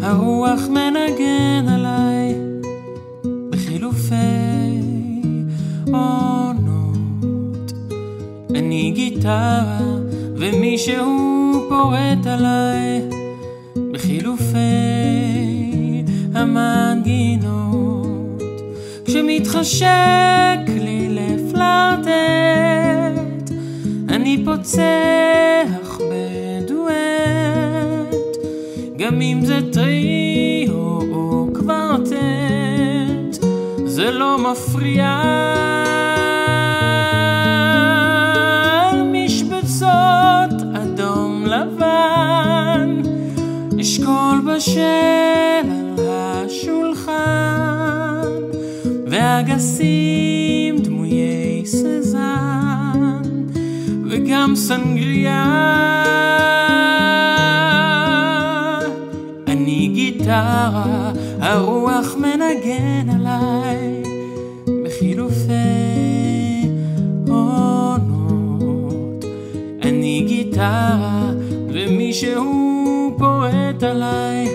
הרוח מנגן עליי בחילופי עונות. אני גיטרה ומישהו פורט עליי בחילופי המנגינות. כשמתחשק לי לפלרטט, אני פוצח גם אם זה טריו או קוורטט, זה לא מפריע. משבצות אדום לבן, אשכול בשל על השולחן, ואגסים דמויי סזן, וגם סנגריה. גיטרה, הרוח מנגן עליי בחילופי עונות. אני גיטרה, ומישהו פורט עליי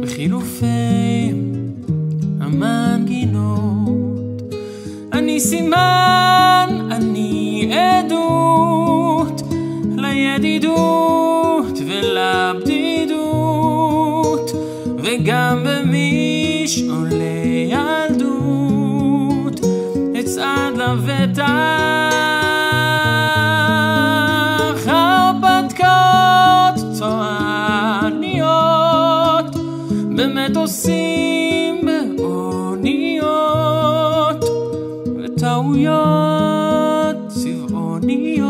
בחילופי המנגינות. אני סימן, אני עדות לידידות ולבדידות, וגם במשעולי ילדות אצעד לבטח. הרפתקאות צועניות במטוסים באוניות וטעויות צבעוניות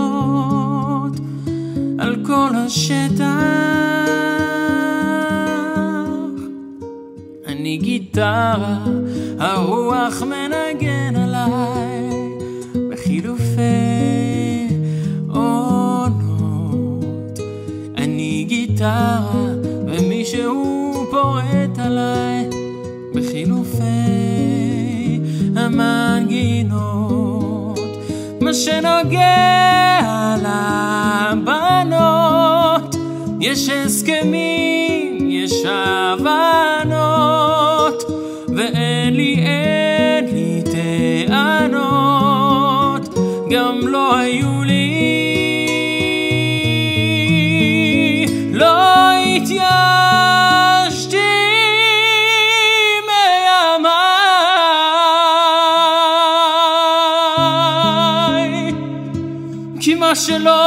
על כל השטח. אני גיטרה, הרוח מנגן עליי בחילופי עונות. אני גיטרה, ומישהו פורט עליי בחילופי המנגינות. מה שנוגע לבנות, יש הסכמים, יש הבנות, לי, אין לי טענות, גם לא היו לי. לא התייאשתי מימיי, כי מה שלא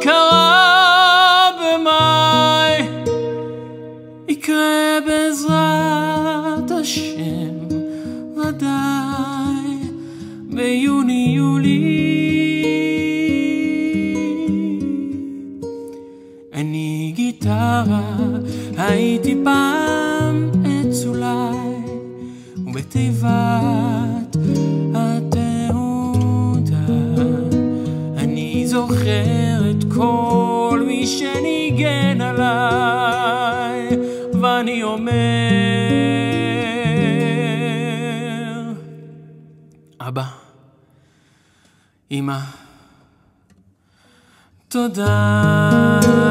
קרה במאי יקרה בעזרת ביוני-יולי. אני גיטרה, הייתי פעם עץ אולי, ובתיבת התהודה אני זוכר את כל מי שניגן עליי, ואני אומר, אמא, תודה.